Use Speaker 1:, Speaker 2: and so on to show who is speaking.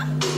Speaker 1: Sandy